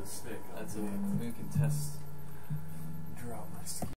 this thick. That's we can test Drop my skin.